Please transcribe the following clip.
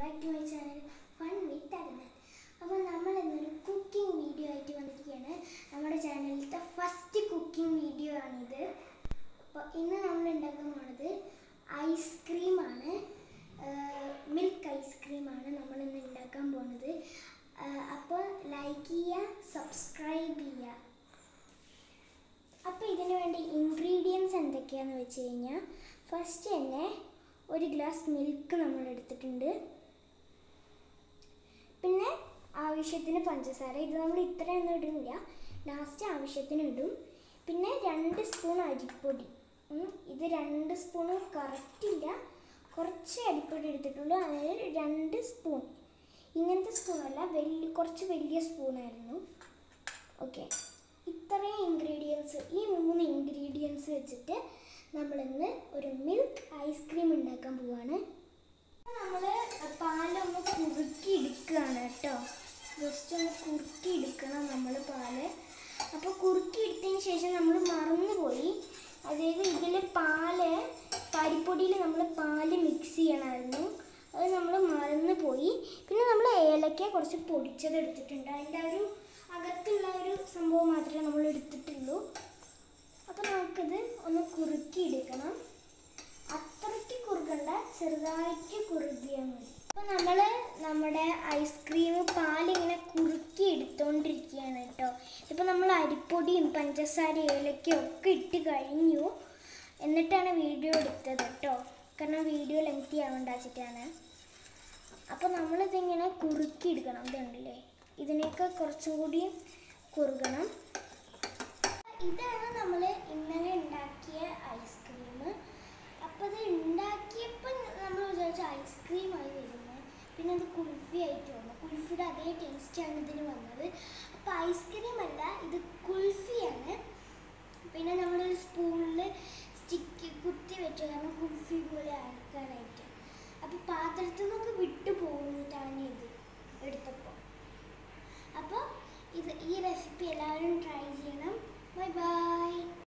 Back to my channel fun with Arunan. അപ്പോൾ നമ്മൾ ഇന്നൊരു കുക്കിംഗ് വീഡിയോ ആയിട്ട് വന്നിരിക്കുകയാണ്. നമ്മുടെ ചാനലിലത്തെ ഫസ്റ്റ് കുക്കിംഗ് വീഡിയോ ആണിത്. അപ്പോൾ ഇന്ന് നമ്മൾ ഉണ്ടാക്കാൻ പോണത് ഐസ്ക്രീമാണ് മിൽക്ക് ഐസ്ക്രീമാണ് നമ്മൾ ഇന്ന് ഉണ്ടാക്കാൻ പോണത്. അപ്പോൾ ലൈക്ക് ചെയ്യുക സബ്സ്ക്രൈബ് ചെയ്യുക. അപ്പോൾ ഇതിന് വേണ്ടി ഇൻഗ്രീഡിയൻസ് എന്തൊക്കെയാണെന്ന് വെച്ച് കഴിഞ്ഞാൽ ഫസ്റ്റ് തന്നെ ഒരു ഗ്ലാസ് മിൽക്ക് നമ്മൾ എടുത്തിട്ടുണ്ട്. ആവശ്യത്തിന് പഞ്ചസാര. ഇത് നമ്മൾ ഇത്രയൊന്നും ഇടുന്നില്ല. ലാസ്റ്റ് ആവശ്യത്തിന് ഇടും. പിന്നെ രണ്ട് സ്പൂൺ അരിപ്പൊടി. ഇത് രണ്ട് സ്പൂണ് കറക്റ്റില്ല കുറച്ച് അരിപ്പൊടി എടുത്തിട്ടുള്ളൂ. അതായത് രണ്ട് സ്പൂൺ ഇങ്ങനത്തെ സ്പൂണല്ല വലിയ കുറച്ച് വലിയ സ്പൂണായിരുന്നു ഓക്കെ ഇത്രയും ഇൻഗ്രീഡിയൻസ് ഈ മൂന്ന് ഇൻഗ്രീഡിയൻസ് വെച്ചിട്ട് നമ്മളിന്ന് ഒരു മിൽക്ക് ഐസ്ക്രീം ഉണ്ടാക്കാൻ പോവാണ്. നമ്മൾ നമ്മൾ പാൽ. അപ്പോൾ കുറുക്കി എടുത്തതിന് ശേഷം നമ്മൾ മറന്നുപോയി. അതായത് ഇതിൽ പാൽ പരിപ്പൊടിയിൽ നമ്മൾ പാൽ മിക്സ് ചെയ്യണമായിരുന്നു. അത് നമ്മൾ മറന്നു പോയി പിന്നെ നമ്മൾ ഏലക്ക കുറച്ച് പൊടിച്ചത് എടുത്തിട്ടുണ്ട്. അതിന്റെ ഒരു അകത്തുള്ള ഒരു സംഭവം മാത്രമേ നമ്മൾ എടുത്തിട്ടുള്ളൂ. അപ്പോൾ നമുക്കിത് ഒന്ന് കുറുക്കി എടുക്കണം. അത്രയ്ക്ക് കുറുകണ്ട ചെറുതായിട്ട് കുറുകിയാൽ മതി. അപ്പോൾ നമ്മൾ നമ്മുടെ ഐസ്ക്രീം പാലിങ്ങനെ കുറുക്കി എടുത്തോണ്ടിരിക്കുകയാണ് കേട്ടോ ഇപ്പോൾ നമ്മൾ അരിപ്പൊടിയും പഞ്ചസാര ഏലക്കയും ഒക്കെ ഇട്ട് കഴിഞ്ഞു. എന്നിട്ടാണ് വീഡിയോ എടുത്തത് കേട്ടോ. കാരണം വീഡിയോ ലെങ്തി ആവേണ്ട വെച്ചിട്ടാണ്. അപ്പോൾ നമ്മളിതിങ്ങനെ കുറുക്കി എടുക്കണം ഇതുണ്ടല്ലേ? ഇതിനെയൊക്കെ കുറച്ചും കൂടി കുറുകണം. ഇതാണ് നമ്മൾ ഇന്നലെ ഉണ്ടാക്കിയ ഐസ്ക്രീം അപ്പോൾ അത് ഉണ്ടാക്കിയപ്പോൾ നമ്മൾ വിചാരിച്ച ഐസ്ക്രീം ആയി വരുന്നത് അത് കുൽഫി ആയിട്ട് വന്നു കുൽഫിയുടെ അതേ ടേസ്റ്റാണ് ഇതിന് വന്നത്. അപ്പോൾ ഐസ്ക്രീം അല്ല ഇത് കുൽഫിയാണ്. പിന്നെ നമ്മളൊരു സ്പൂണിൽ സ്റ്റിക്ക് കുത്തി വെച്ചു. കാരണം കുൽഫി പോലെ ആക്കാനായിട്ട് അപ്പോൾ പാത്രത്തിൽ നിന്നൊക്കെ വിട്ടു പോകുന്നതാണ് ഇത് എടുത്തപ്പോൾ അപ്പോൾ ഇത് ഈ റെസിപ്പി എല്ലാവരും ട്രൈ ചെയ്യണം. Bye bye